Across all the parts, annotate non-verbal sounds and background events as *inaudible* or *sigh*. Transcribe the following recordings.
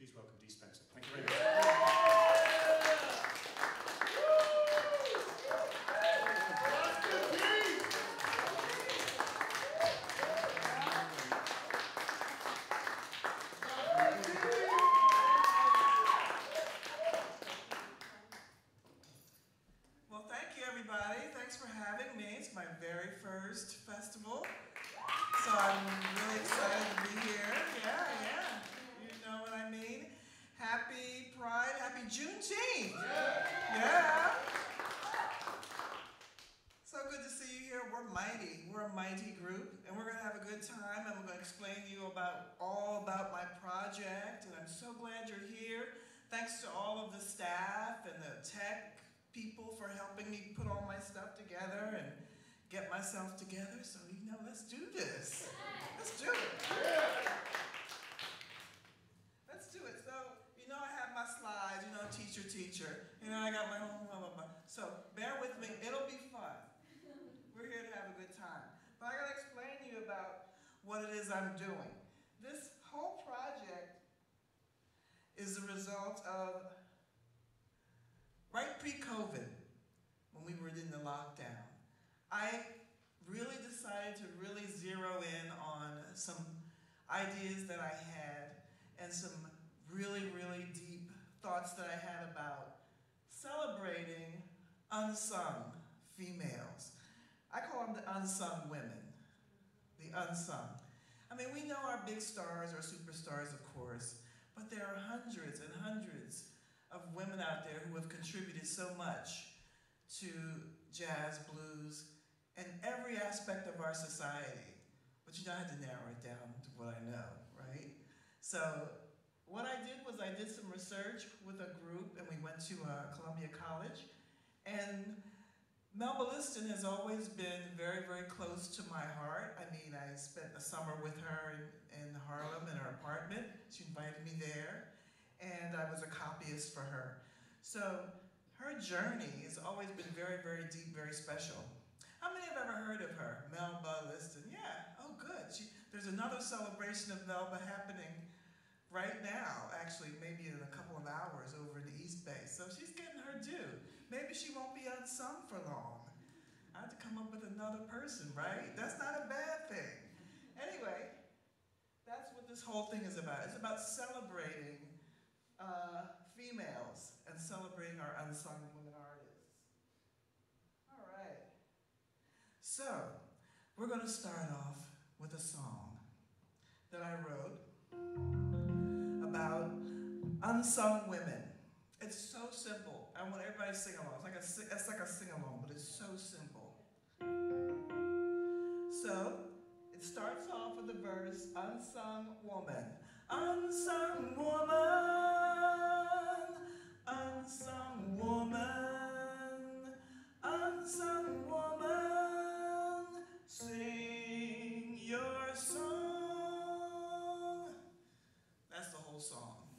Please welcome Dee Spencer. Thank you very much. Well, thank you, everybody. Thanks for having me. It's my very first festival. So I'm really excited to be here. Yeah, yeah. You know what I mean? Happy Pride, happy Juneteenth. Yeah. So good to see you here. We're mighty. We're a mighty group, and we're going to have a good time, and we're going to explain to you about all about my project, and I'm so glad you're here. Thanks to all of the staff and the tech people for helping me put all my stuff together and get myself together. So, you know, let's do this. Let's do it. Let's do it. So, you know, I have my slides, you know, teacher, teacher. You know, I got my own blah, blah, blah. So, bear with me. It'll be fun. We're here to have a good time. But I gotta explain to you about what it is I'm doing. This whole project is the result of right pre-COVID, when we were in the lockdown. I really decided to really zero in on some ideas that I had and some really, really deep thoughts that I had about celebrating unsung females. I call them the unsung women, the unsung. I mean, we know our big stars, our superstars, of course, but there are hundreds and hundreds of women out there who have contributed so much to jazz, blues, and every aspect of our society. But you know, I had to narrow it down to what I know, right? So what I did was I did some research with a group, and we went to uh, Columbia College, and Melba Liston has always been very, very close to my heart. I mean, I spent a summer with her in, in Harlem in her apartment. She invited me there, and I was a copyist for her. So her journey has always been very, very deep, very special. How many have ever heard of her? Melba Liston. Yeah, oh good. She, there's another celebration of Melba happening right now, actually, maybe in a couple of hours over in the East Bay. So she's getting her due. Maybe she won't be unsung for long. I have to come up with another person, right? That's not a bad thing. Anyway, that's what this whole thing is about. It's about celebrating uh, females and celebrating our unsung women artists. All right. So, we're going to start off with a song that I wrote about unsung women. It's so simple. I want everybody to sing along. It's like a, it's like a sing along, but it's so simple. So, it starts off with the verse, unsung woman. Unsung woman, unsung woman, unsung woman, sing your song. That's the whole song.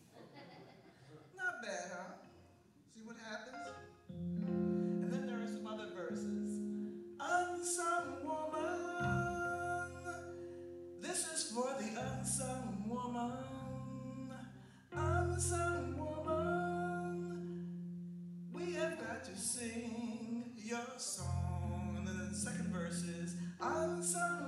Song. And then the second verse is Unsung woman.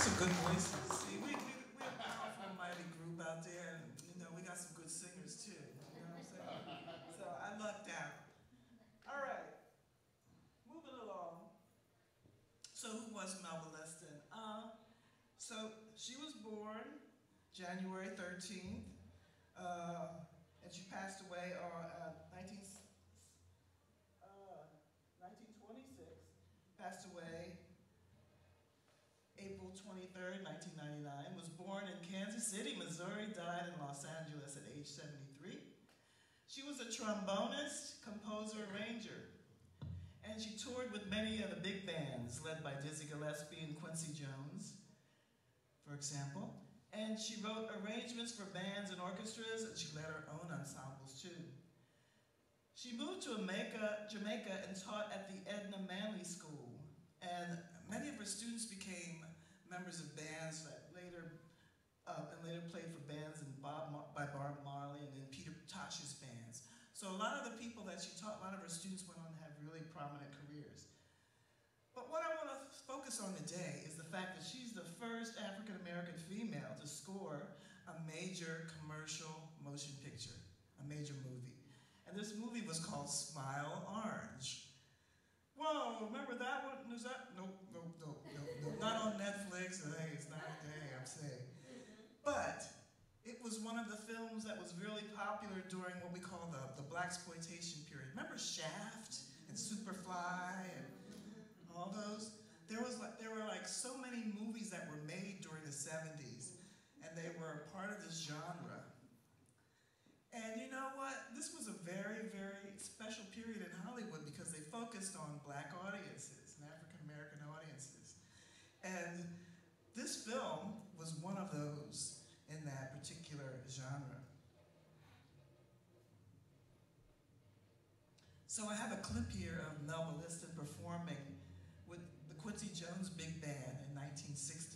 Got a good voices. See, we, we, we're a powerful, mighty group out there, and, you know, we got some good singers too. You know what I'm saying? So I lucked out. All right, moving along. So who was Melba Liston? Uh, so she was born January 13th, uh, and she passed away on uh, 19, uh, 1926. Passed away April 23rd, 1999. Was born in Kansas City, Missouri. Died in Los Angeles at age 73. She was a trombonist, composer, arranger. And she toured with many of the big bands led by Dizzy Gillespie and Quincy Jones, for example. And she wrote arrangements for bands and orchestras, and she led her own ensembles too. She moved to Jamaica, Jamaica and taught at the Edna Manley School. And many of her students became members of bands that uh, and later played for bands and Bob, Mar- by Bob Marley and then Peter Tosh's bands. So a lot of the people that she taught, a lot of her students went on to have really prominent careers. But what I want to focus on today is the fact that she's the first African American female to score a major commercial motion picture, a major movie. And this movie was called Smile Orange. Whoa, remember that one? Is that? Nope, nope, nope, nope, nope. Not on Netflix. Hey, it's not, hey, I'm saying. But it was one of the films that was really popular during what we call the, the black exploitation period. Remember Shaft and Superfly and all those? There was like there were like so many movies that were made during the 70s, and they were a part of this genre. And you know what? This was a very, very special period in Hollywood because they focused on black audiences and African American audiences. And this film was one of those in that particular genre. So I have a clip here of Melba Liston performing with the Quincy Jones Big Band in 1960.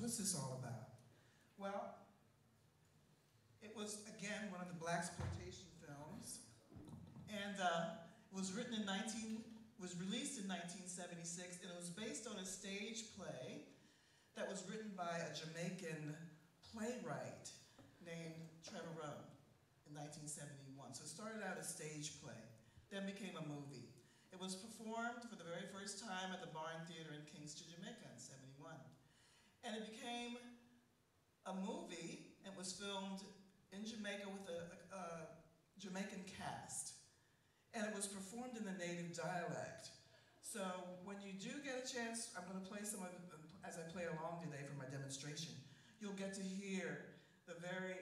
What's this all about? Well, it was again one of the black exploitation films, and uh, it was written in 19 was released in 1976, and it was based on a stage play that was written by a Jamaican playwright named Trevor Rhone in 1971. So it started out as a stage play, then became a movie. It was performed for the very first time at the Barn Theater in Kingston, Jamaica in 71. And it became a movie and was filmed in Jamaica with a, a, a Jamaican cast. And it was performed in the native dialect. So when you do get a chance, I'm going to play some of it as I play along today for my demonstration. You'll get to hear the very,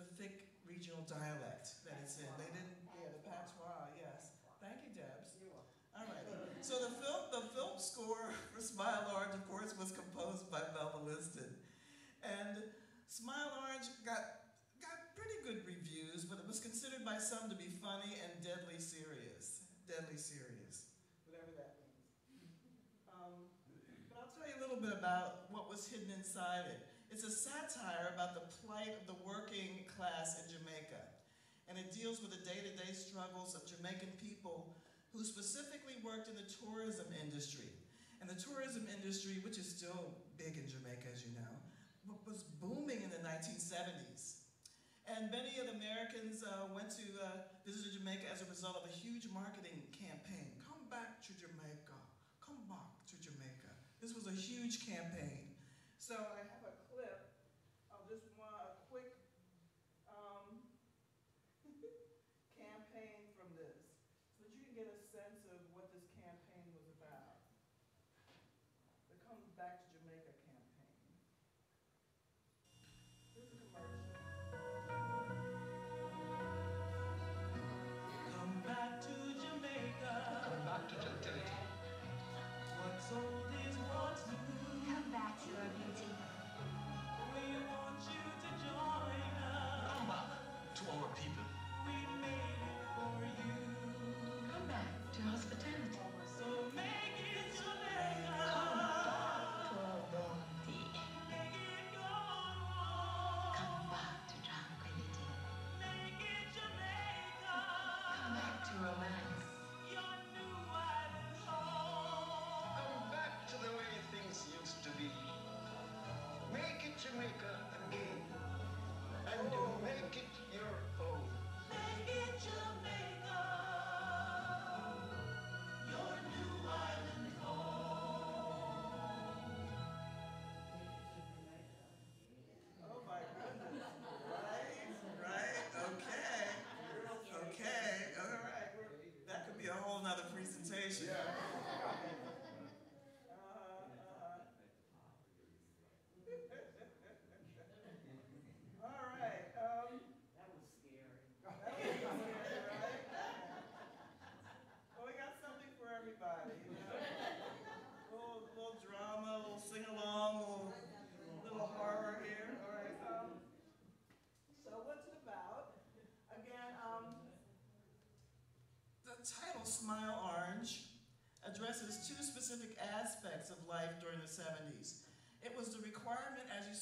the thick regional dialect that it's in. They didn't, yeah, the patois, yes. Thank you, Debs. All right. So the film, the film score for Smile Orange, of course, was composed by Melba Liston. And Smile Orange got got pretty good reviews, but it was considered by some to be funny and deadly serious. Deadly serious, whatever that means. *laughs* Um, but I'll tell you a little bit about what was hidden inside it. It's a satire about the plight of the working class in Jamaica, and it deals with the day-to-day struggles of Jamaican people who specifically worked in the tourism industry. And the tourism industry, which is still big in Jamaica, as you know, was booming in the 1970s. And many of the Americans uh, went to uh, visit Jamaica as a result of a huge marketing campaign. Come back to Jamaica. Come back to Jamaica. This was a huge campaign. So I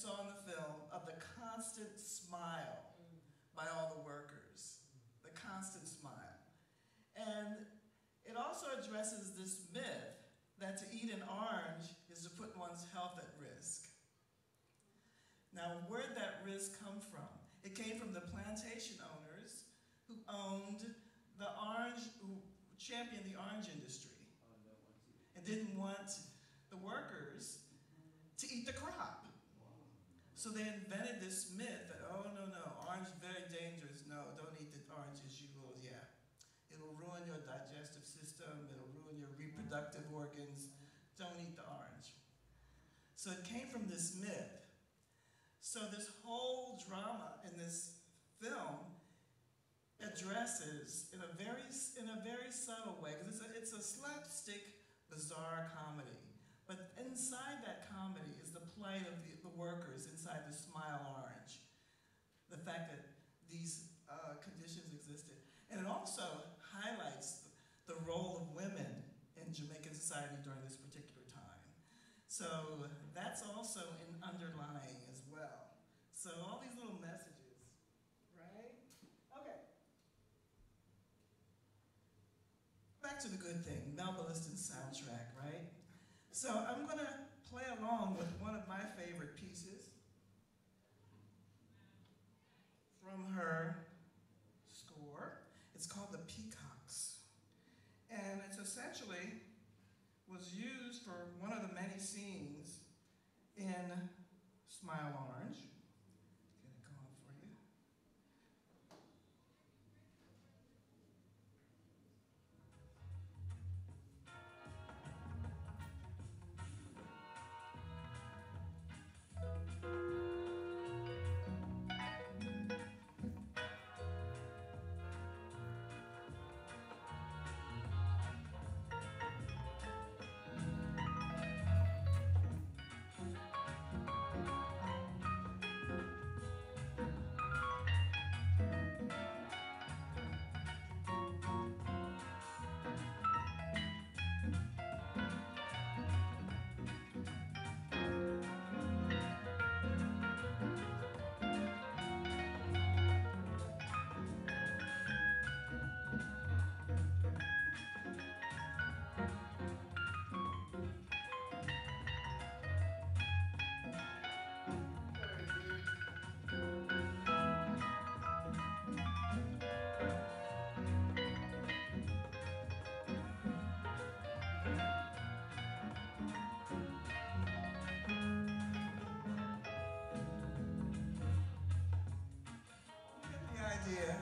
saw in the film, of the constant smile by all the workers. The constant smile. And it also addresses this myth that to eat an orange is to put one's health at risk. Now, where'd that risk come from? It came from the plantation owners who owned the orange, who championed the orange industry and didn't want the workers to eat the crop. So they invented this myth that, oh, no, no, orange is very dangerous. No, don't eat the oranges. You will, yeah. It'll ruin your digestive system. It'll ruin your reproductive organs. Don't eat the orange. So it came from this myth. So this whole drama in this film addresses in a very in a very subtle way because it's a, it's a slapstick bizarre comedy but inside that comedy is plight of the, the workers inside the smile orange the fact that these uh, conditions existed and it also highlights the, the role of women in jamaican society during this particular time so that's also in underlying as well. So all these little messages, right? Okay. Back to the good thing, Melba Liston's soundtrack, right? So I'm gonna along with one of my favorite pieces from her score. It's called The Peacocks. And it's essentially was used for one of the many scenes in Smile Orange. Idea.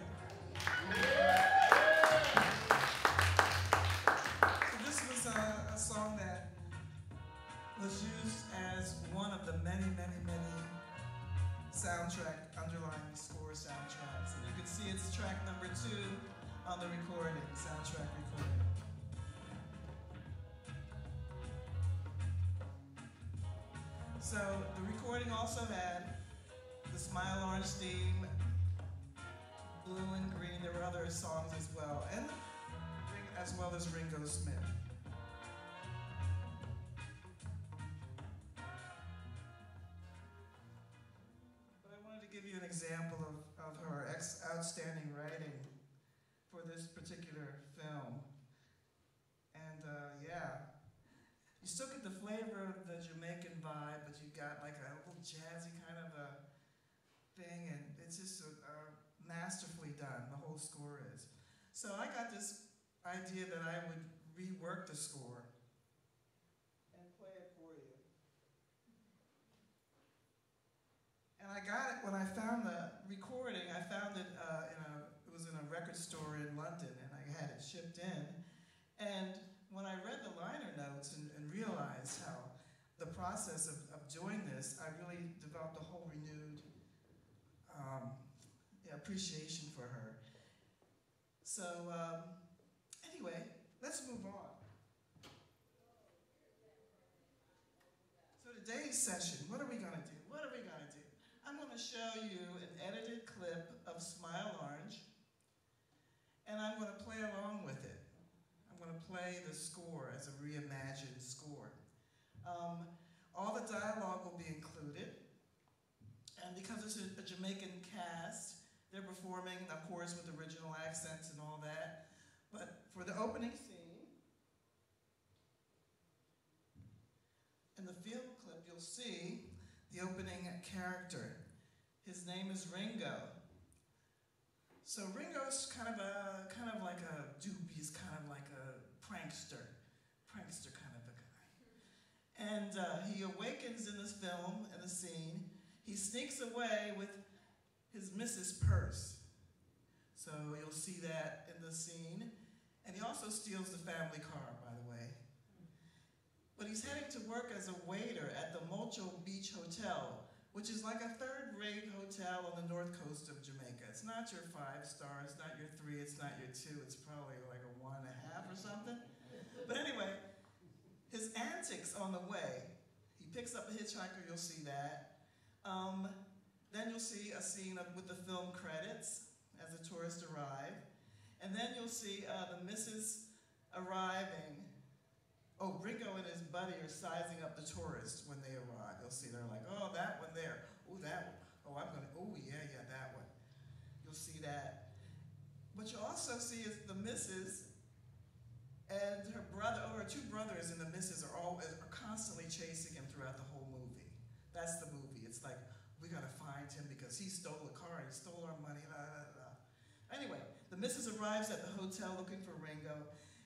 So this was a, a song that was used as one of the many, many, many soundtrack, underlying score soundtracks. And you can see it's track number two on the recording, soundtrack recording. So the recording also had the Smile Orange theme, songs as well, and as well as Ringo Smith. Recording. I found it uh, in a it was in a record store in London, and I had it shipped in. And when I read the liner notes and, and realized how the process of, of doing this, I really developed a whole renewed um, appreciation for her. So um, anyway, let's move on. So today's session, what are we gonna do? What are we gonna do? I'm gonna show you an edited clip of Smile Orange, and I'm gonna play along with it. I'm gonna play the score as a reimagined score. Um, all the dialogue will be included, and because it's a, a Jamaican cast, they're performing, of course, with original accents and all that. But for the opening scene, in the film clip, you'll see the opening character. His name is Ringo. So Ringo's kind of a kind of like a. He's kind of like a prankster, prankster kind of a guy. And uh, he awakens in this film, in the scene. He sneaks away with his Mrs. Purse. So you'll see that in the scene. And he also steals the family car, by the way. But he's heading to work as a waiter at the Mocho Beach Hotel, which is like a third-rate hotel on the north coast of Jamaica. It's not your five star, it's not your three, it's not your two, it's probably like a one and a half or something. But anyway, his antics on the way, he picks up a hitchhiker, you'll see that. Um, then you'll see a scene of, with the film credits as the tourists arrive. And then you'll see uh, the missus arriving oh, Ringo and his buddy are sizing up the tourists when they arrive. You'll see they're like, oh, that one there. Oh, that one. Oh, I'm gonna. Oh, yeah, yeah, that one. You'll see that. What you also see is the missus and her brother, or her two brothers and the missus are always are constantly chasing him throughout the whole movie. That's the movie. It's like we gotta find him because he stole a car, he stole our money. La, la, la. Anyway, the missus arrives at the hotel looking for Ringo,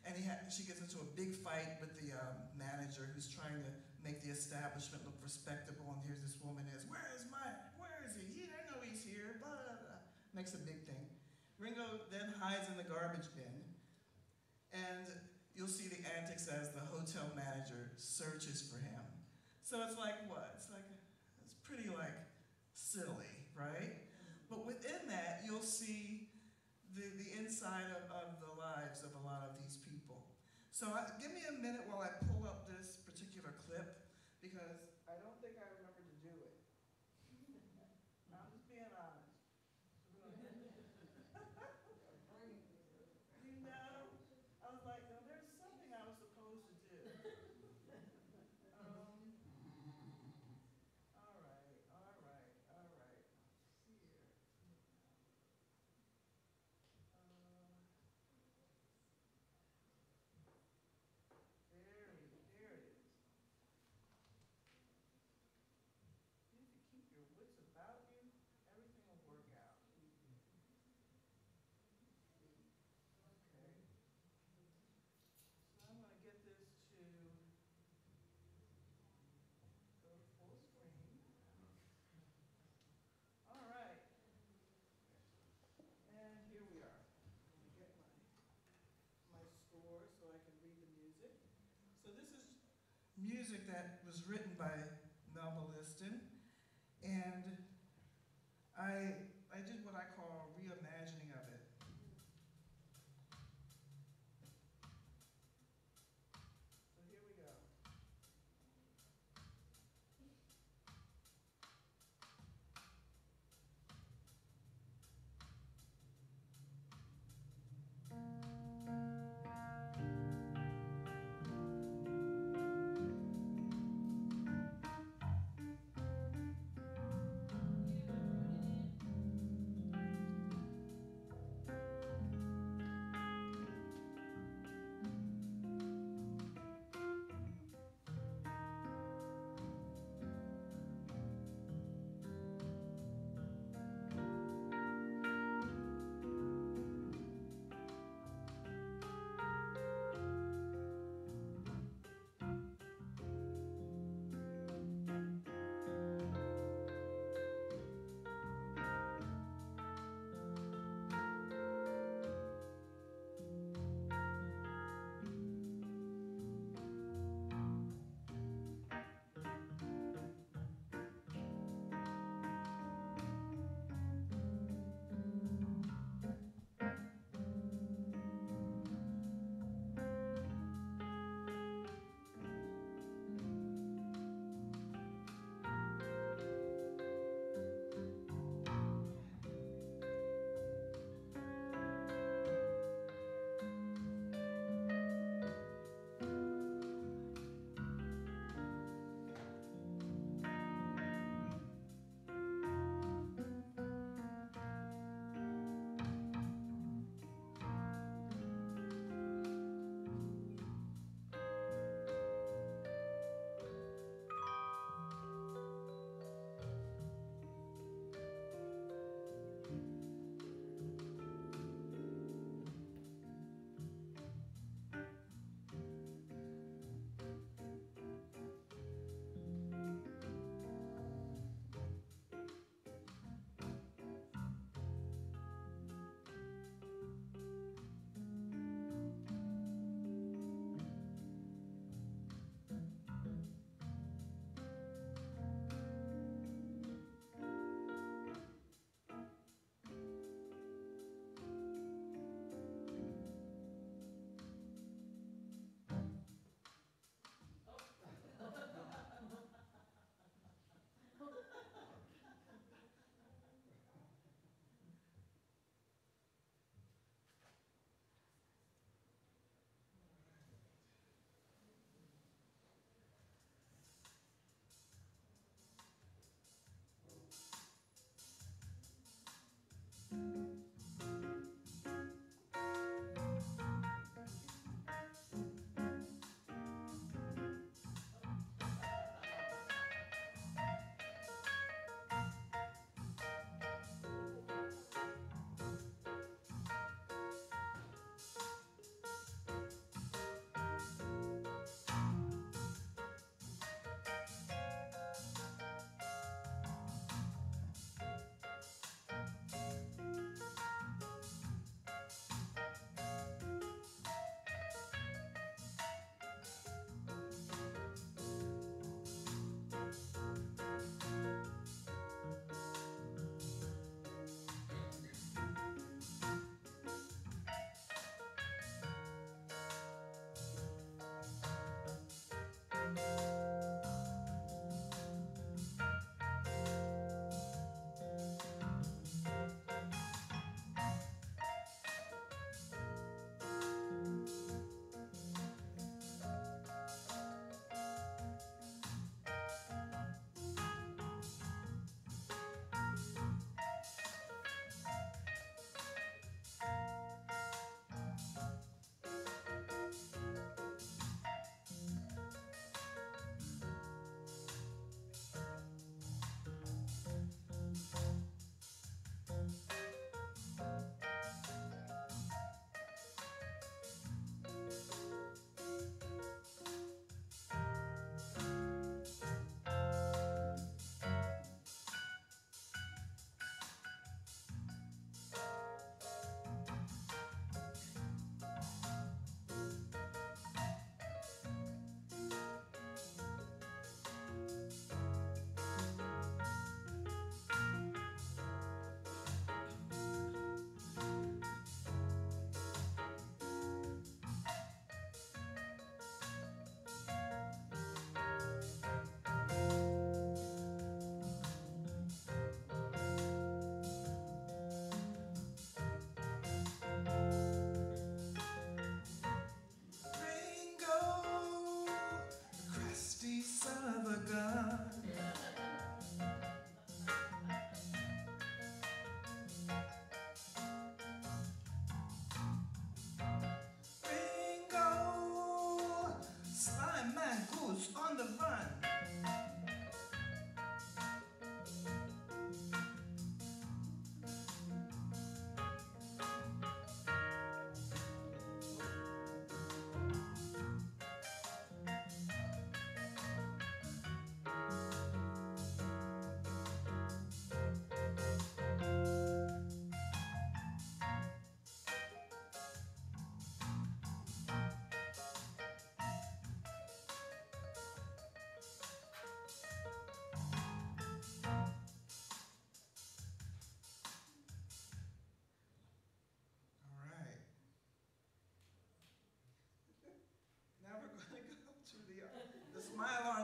and she gets into a big fight with the um, manager who's trying to make the establishment look respectable. And here's this woman is, where is my, where is he? He, I know he's here. Blah, blah, blah. Makes a big thing. Ringo then hides in the garbage bin, and you'll see the antics as the hotel manager searches for him. So it's like what? It's like it's pretty like silly, right? But within that, you'll see the, the inside of, of the lives of a lot of these. So I, give me a minute while I pull up this particular clip because I don't think I remember to do it. I'm just being honest. You know, I was like, no, there's something I was supposed to do. Um, all right, all right, all right. Here. Uh, There it, there it is. If you keep your wits about you, everything will work out. Okay. So I'm gonna get this to go to full screen. All right. And here we are. Let me get my, my score so I can read the music. So this is music that was written by Melba Liston, and I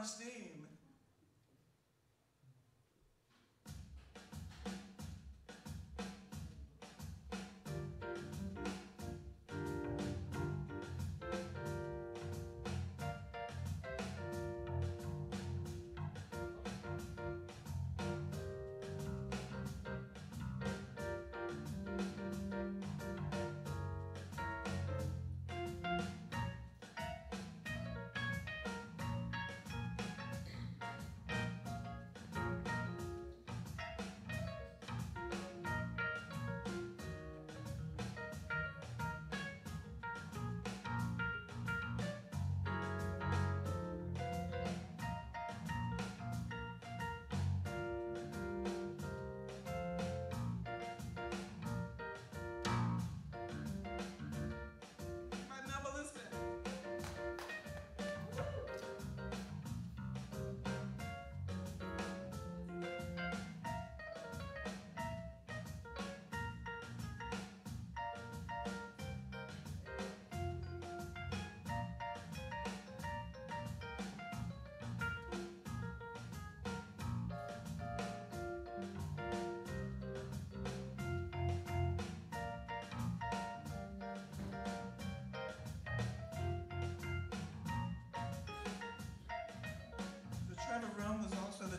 stay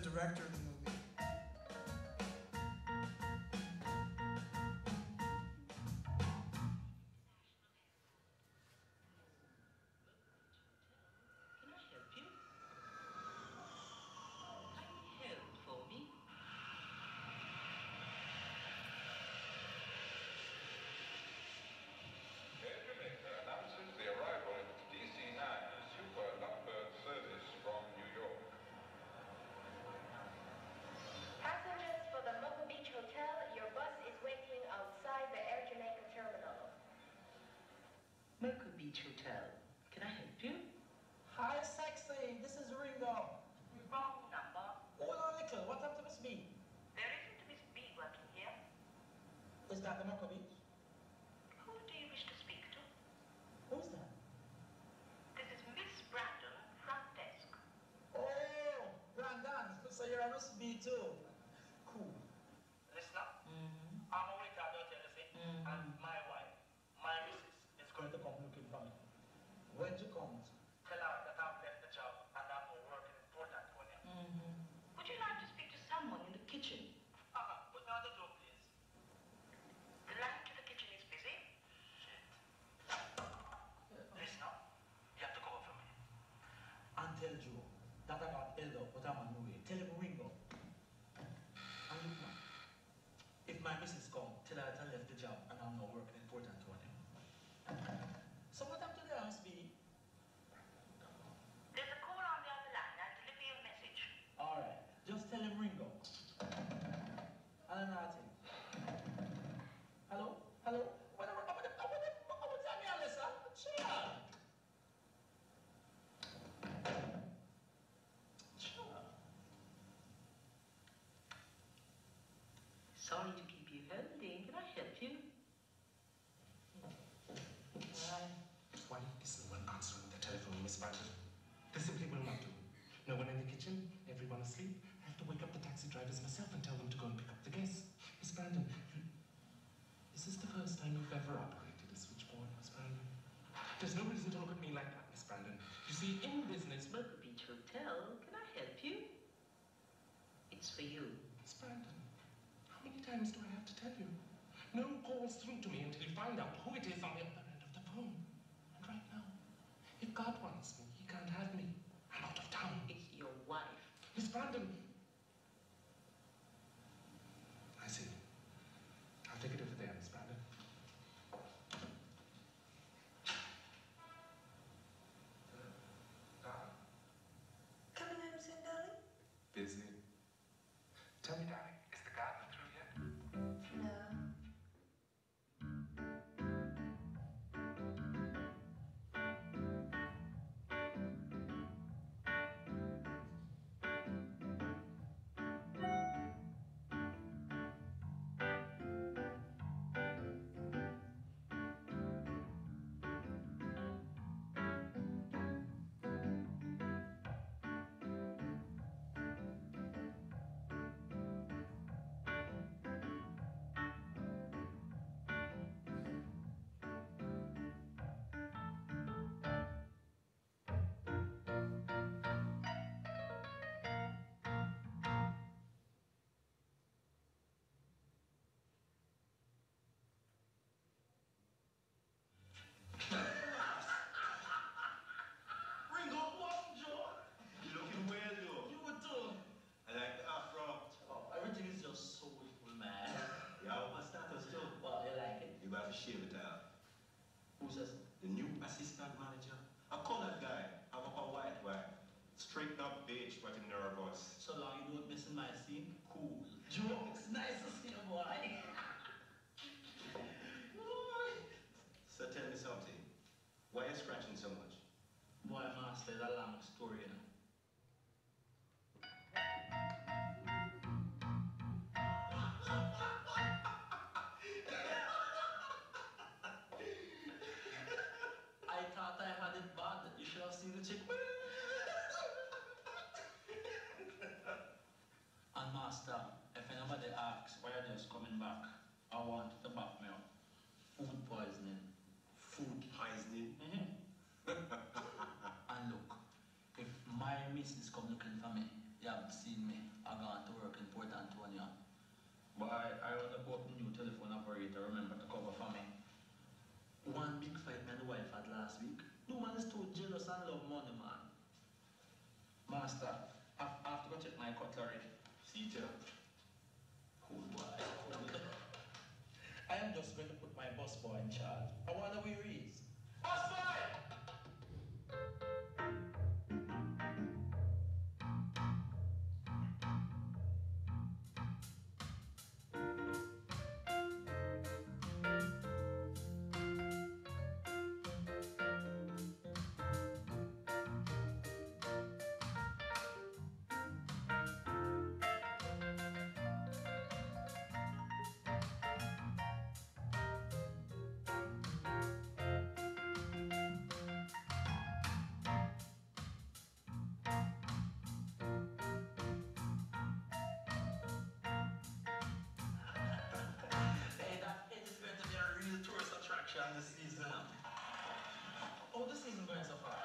director. of need to. Can I help you? Hi, sexy. This is Ringo. Wrong number. Hold on little. What's up to Miss B? There isn't a Miss B working here. Is that the Muckleby? 사람은 Miss Bunton. This simply will not do. No one in the kitchen, everyone asleep. I have to wake up the taxi drivers myself and tell them to go and pick up the guests. Miss Brandon, is this the first time you've ever operated a switchboard, Miss Brandon? There's no reason to look at me like that, Miss Brandon. You see, in business... But the Beach Hotel, can I help you? It's for you. Miss Brandon, how many times do I have to tell you? No calls through to me until you find out who it is on the... random I want to back me up. Food poisoning. Food poisoning? Mhm. *laughs* and look, if my missus come looking for me, you haven't seen me, I gone to work in Port Antonio. But I, I want to bought a new telephone operator, remember to cover for me. One big fight me and the wife had last week. The woman is too jealous and love money, man. Master, I, I have to go check my cutlery. See you. Attraction this season. Oh, the season going so far.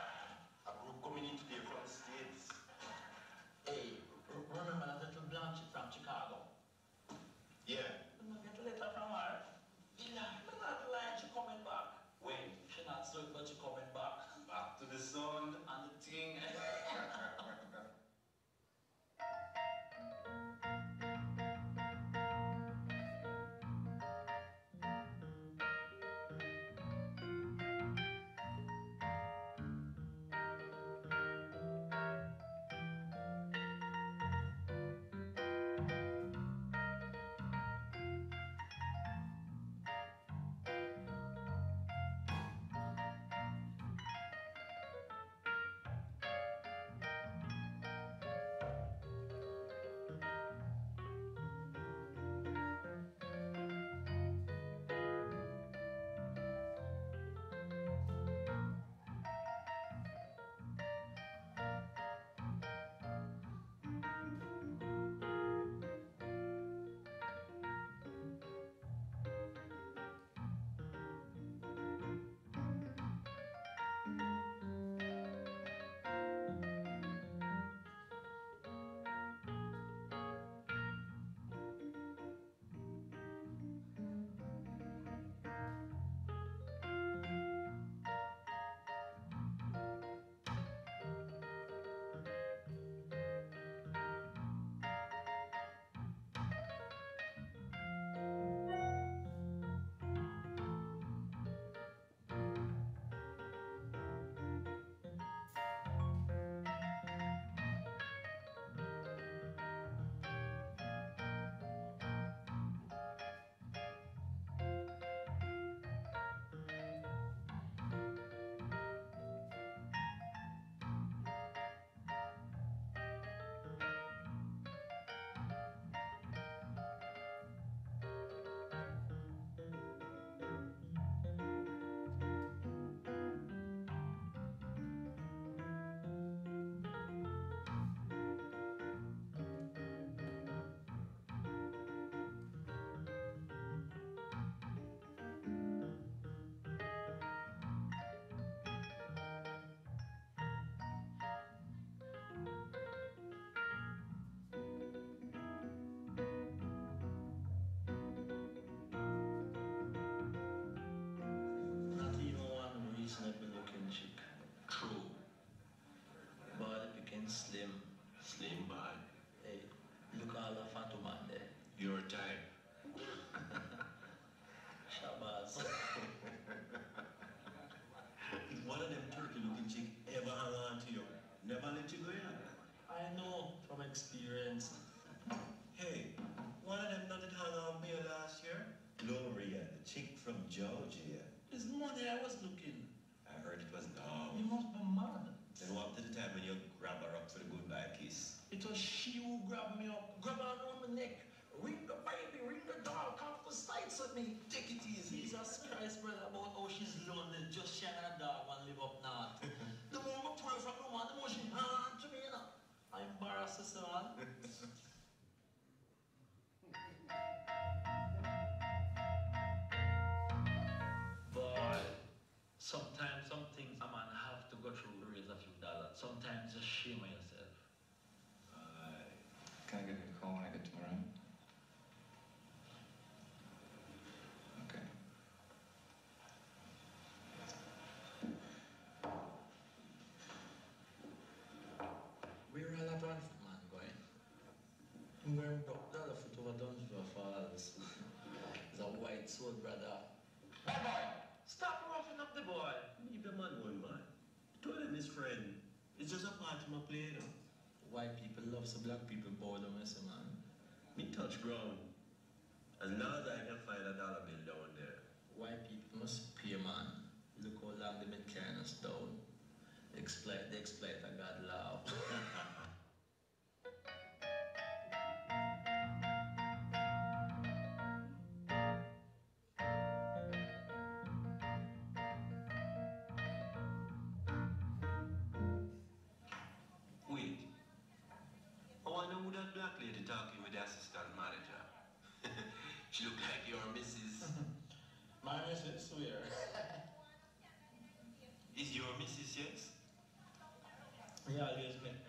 slim. Slim bod. Hey, look all the fat man there. Your type. *laughs* Shabazz. if *laughs* one of them turkey looking chick ever hang on to you, never let you go in. I know from experience. his friend. It's just a part of my play, you know. White people love some black people bow down and say, man, me touch ground. As long as I can find a dollar bill down there. White people must pay, man. Look how long they've been carrying us down. Exploit, they exploit not to talking with the assistant manager. *laughs* she looked like your missus. *laughs* My missus, where? *laughs* Is your missus, yes? Yeah, always been.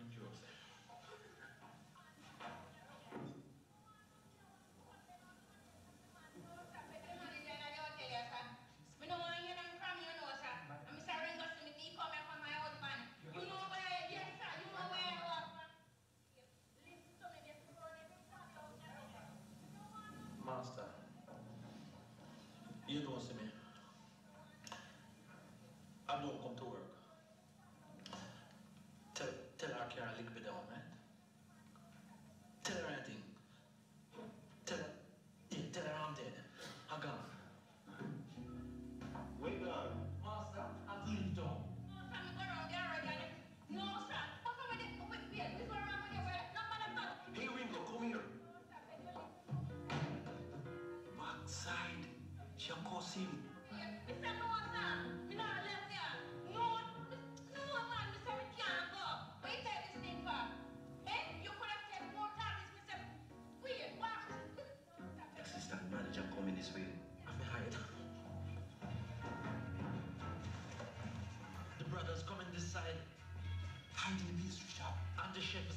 How do the mean, sweetheart? And the is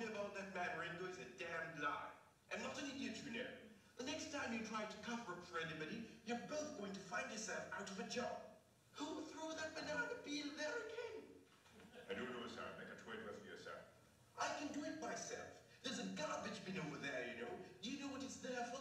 me about that man Ringo is a damn lie. I'm not an idiot, you know. The next time you try to cover up for anybody, you're both going to find yourself out of a job. Who threw that banana peel there again? I don't know, sir. Make a trade with you, sir. I can do it myself. There's a garbage bin over there, you know. Do you know what it's there for?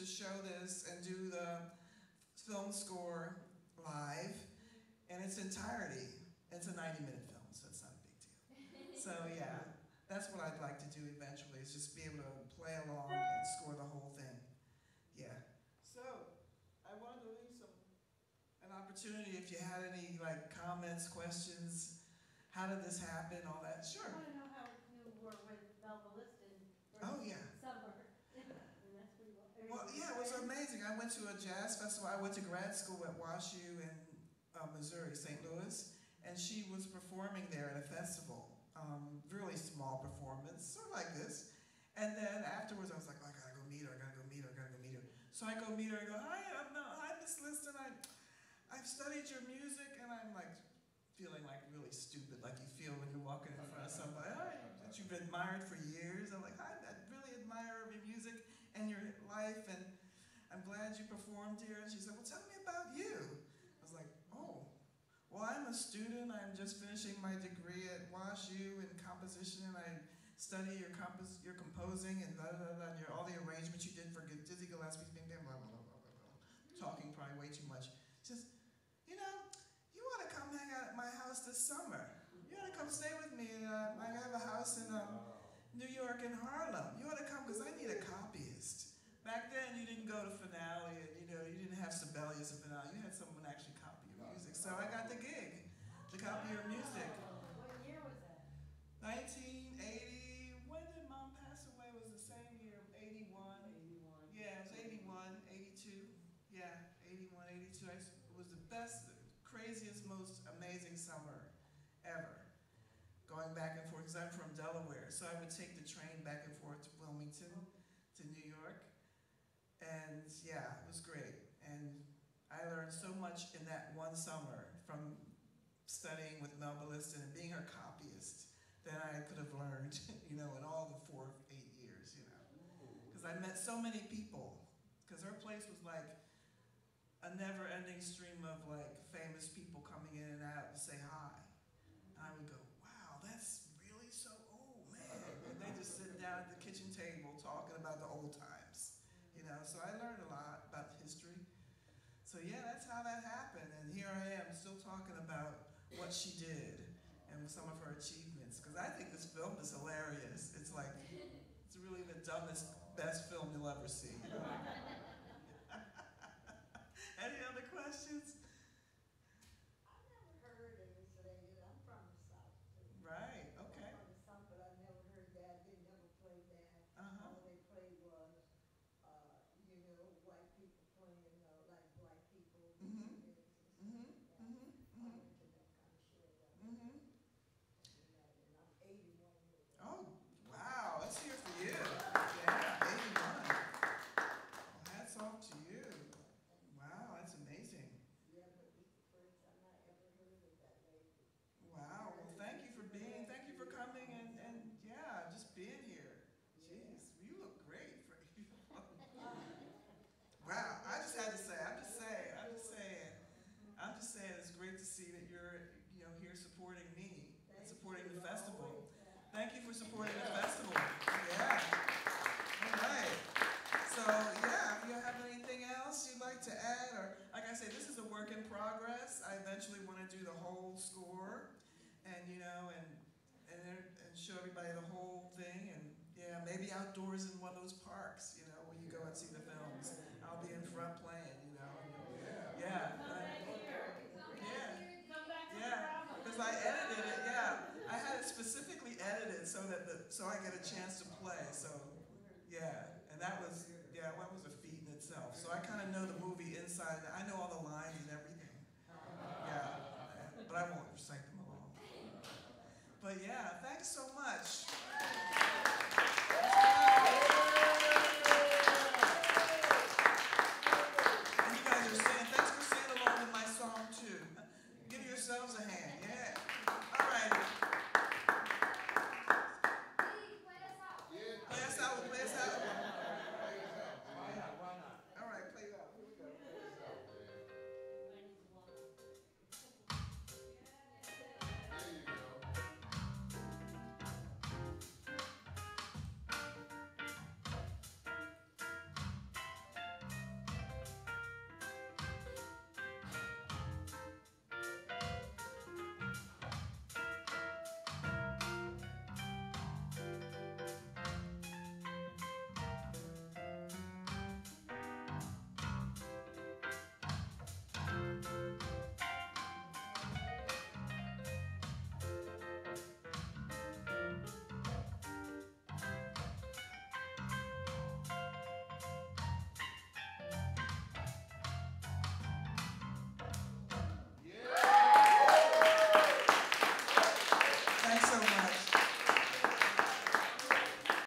To show this and do the film score live in its entirety. It's a 90 minute film, so it's not a big deal. *laughs* So yeah, that's what I'd like to do eventually, is just be able to play along and score the whole thing. Yeah. So I wanted to leave some an opportunity if you had any like comments, questions. How did this happen? All that. Sure. I want to know how you were with Melba Liston Oh yeah. summer. And that's pretty well. Well, yeah, it was amazing. I went to a jazz festival. I went to grad school at WashU in uh, Missouri, St. Louis, and she was performing there at a festival. Um, really small performance, sort of like this. And then afterwards, I was like, oh, I gotta go meet her. I gotta go meet her. I gotta go meet her. So I go meet her. I go, hi, I'm Mel. Hi, Miss Liston. I, I've studied your music, and I'm like feeling like really stupid, like you feel when you're walking in front of somebody that you've admired for years. I'm like, I really admire your music and your life, and I'm glad you performed here. And she said, Well, tell me about you. I was like, Oh, well, I'm a student. I'm just finishing my degree at WashU in composition, and I study your compos- your composing and blah blah blah, and your, all the arrangements you did for Dizzy Gillespie's Big Band, blah blah blah blah blah blah. Talking probably way too much. She says, You know, you ought to come hang out at my house this summer. You ought to come stay with me. Uh, I have a house in um, New York and Harlem. You ought to come because I need a copyist. Back then, you didn't go to Finale, and you know you didn't have Sibelius and Finale. You had someone actually copy your music. So I got the gig to copy your music. What year was that? 1980. When did Mom pass away? It was the same year, 81. 81. Yeah, it was 81, 82. Yeah, 81, 82. I s it was the best, craziest, most amazing summer ever. Going back and forth, because I'm from Delaware. So I would take the train back and forth to Wilmington, to New York. And yeah, it was great. And I learned so much in that one summer from studying with Melba Liston and being her copyist. than I could have learned, *laughs* you know, in all the four, eight years, you know. Because I met so many people. Because her place was like a never-ending stream of like famous people coming in and out to say hi. And I would go, wow, that's really so, oh man. And they just sit down at the kitchen table talking about the old times, you know. So I learned a lot about history. So yeah, that's how that happened. And here I am still talking about what she did and some of her achievements. Because I think this film is hilarious. It's like, it's really the dumbest, best film you'll ever see. you know? Any other questions? I've never heard any singing. I'm from the South too. Right, okay. I'm from the South, but I never heard that. They never played that. Uh-huh. All they played was, uh, you know, white people playing, uh, like black people. Mhm. movies and Mhm, stuff like that. mhm, I mhm. went to that kind of show. that Mhm. And I'm eighty-one years old. Oh, wow, let's hear it for you. Yeah, 81. Well, hats off to you. Wow, that's amazing. Yeah, but it's the first time I ever heard of that lady. Wow, well, thank you for being, thank you for coming and, and yeah, just being here. Jeez, you look great for Wow, I just had to say, I'm just saying, I'm just saying, I'm just saying it's great to see that you're, you know, here supporting me and supporting the festival. Thank you for supporting the festival. Yeah. All right. So, yeah, if you have anything else you'd like to add, or like I say, this is a work in progress. I eventually want to do the whole score, and you know, and and and show everybody the whole thing, and yeah, maybe outdoors in one of those parks, you know, when you go and see the films. I'll be in front playing, you know. and- Yeah. I- Yeah. Yeah, because I edited it, yeah. I had it specifically edited so that the, so I get a chance to play, so, yeah. And that was, yeah, that was a feat in itself. So I kind of know the movie inside, I know all the lines and everything. Yeah, but I won't recite them along. But yeah, thanks so much.